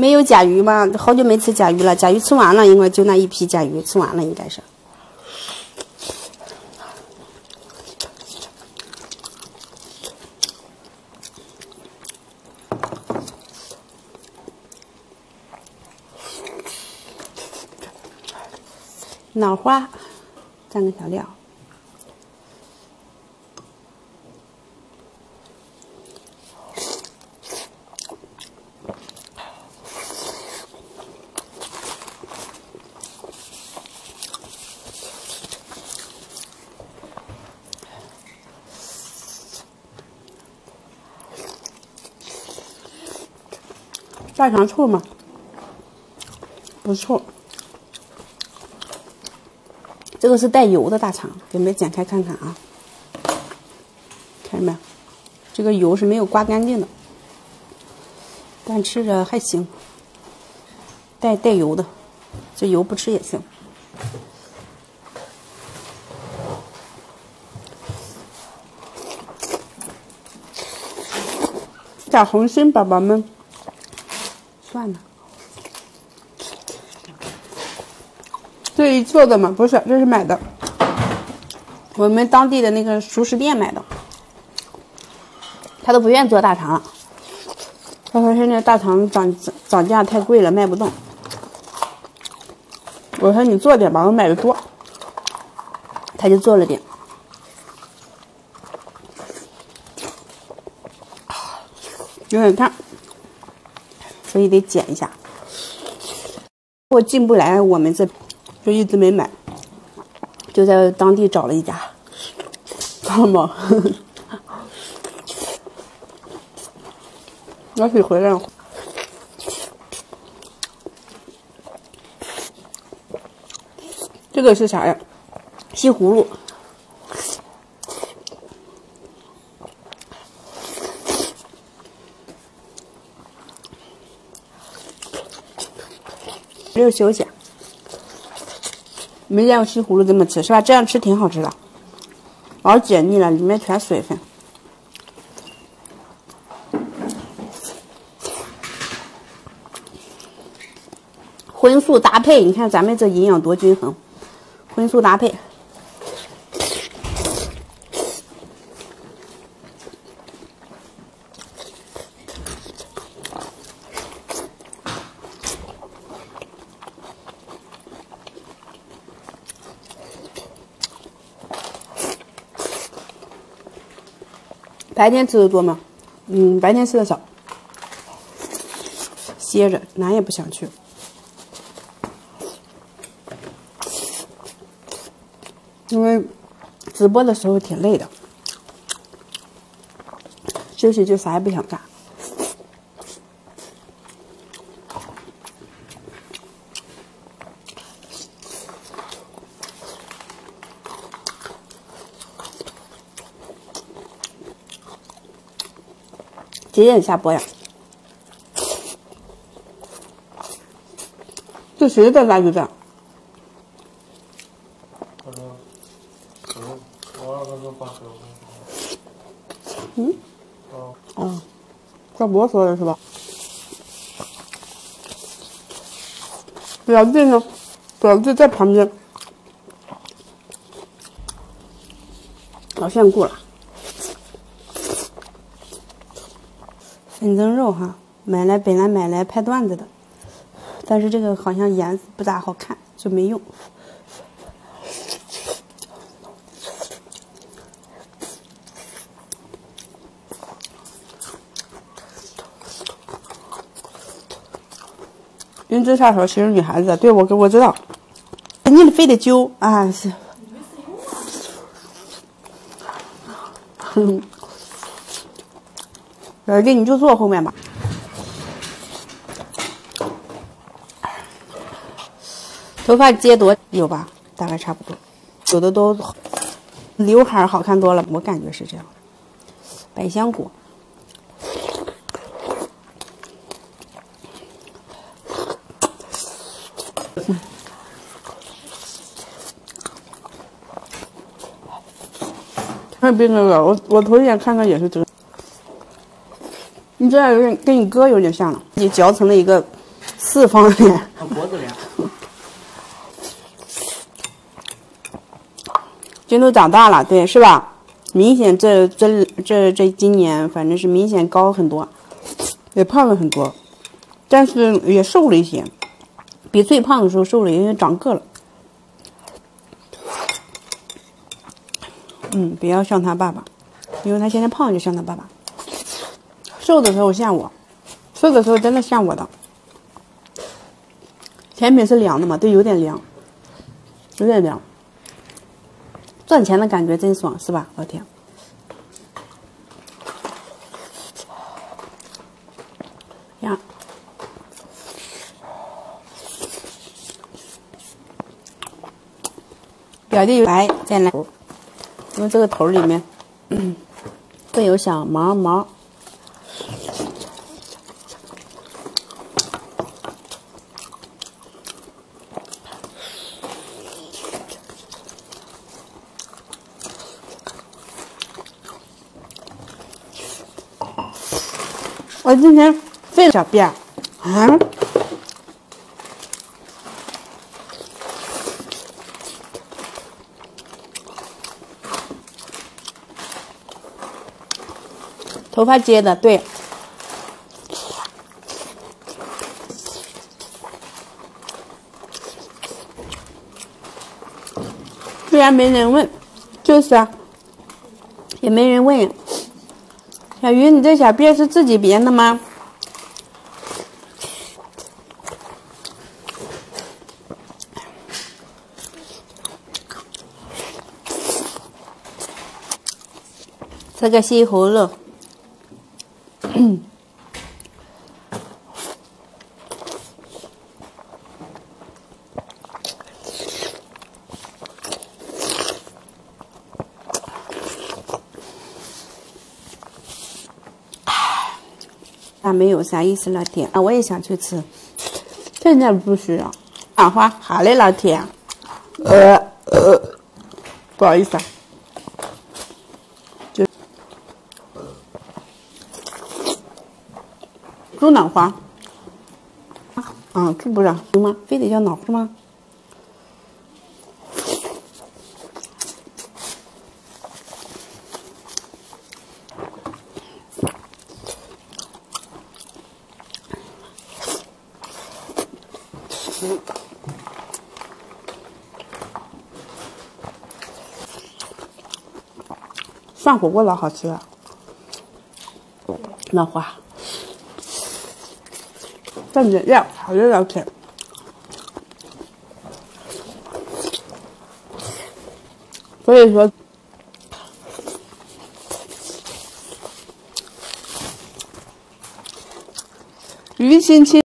没有甲鱼吗？好久没吃甲鱼了，甲鱼吃完了，应该就那一批甲鱼吃完了，应该是。脑花，蘸个小料。大肠臭吗？不臭。这个是带油的大肠，给你们剪开看看啊。看见没？这个油是没有刮干净的，但吃着还行。带带油的，这油不吃也行。小红心宝宝们。算了，这一做的吗？不是，这是买的，我们当地的那个熟食店买的。他都不愿做大肠了，他说现在大肠涨涨价太贵了，卖不动。我说你做点吧，我买的多，他就做了点，有点烫。所以得剪一下，我进不来，我们这就一直没买，就在当地找了一家，知道吗？老许回来了，这个是啥呀？西葫芦。没有休息，没见过西葫芦这么吃是吧？这样吃挺好吃的，老解腻了，里面全水分，荤素搭配，你看咱们这营养多均衡，荤素搭配。白天吃的多吗？嗯，白天吃的少，歇着，哪也不想去。因为直播的时候挺累的，休息就啥也不想干。几点下播呀？这谁在垃圾站？嗯？哦，赵博说的是吧？表弟呢？表弟在旁边，老炫酷了。粉蒸肉哈，买来本来买来拍段子的，但是这个好像颜色不咋好看，就没用。云之下手其实女孩子，对我我知道，你非得揪啊是。哼。小弟，你就坐后面吧。头发接多有吧？大概差不多，有的都刘海好看多了，我感觉是这样。百香果，太冰了！我我头一眼看到也是这个。你这样有点跟你哥有点像了，你嚼成了一个四方脸，脖子脸。真都长大了，对，是吧？明显这这这这今年反正是明显高很多，也胖了很多，但是也瘦了一些，比最胖的时候瘦了，因为长个了。嗯，不要像他爸爸，因为他现在胖就像他爸爸，瘦的时候像我，瘦的时候真的像我的。甜品是凉的嘛？对，有点凉，有点凉。赚钱的感觉真爽，是吧，老铁？呀，表弟来再来，因为这个头里面会有小毛毛。我今天费了小辫，啊，头发接的对，虽然没人问，就是啊，也没人问。小鱼，你这小辫是自己编的吗？吃个西葫芦。那没有啥意思，老铁啊，我也想去吃，现在不需要。兰花，好嘞，老铁。呃呃，不好意思啊，就猪脑花。啊，吃不上行吗？非得叫脑花吗？涮火锅老好吃了，脑花，蘸点料，好的老铁。所以说，鱼亲亲。